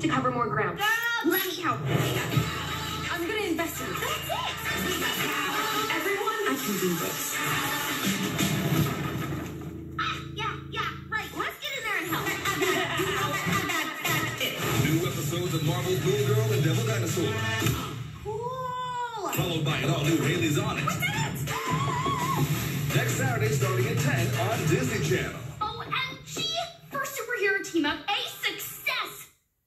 to cover more ground. Let me help. I'm gonna investigate. That's it. Everyone, I can do this. Ah, yeah, yeah, right. Let's get in there and help. New episodes of Marvel's Moon Girl and Devil Dinosaur. Cool. Followed by an all-new Hailey's On It. What's that? Next Saturday starting at 10 on Disney Channel.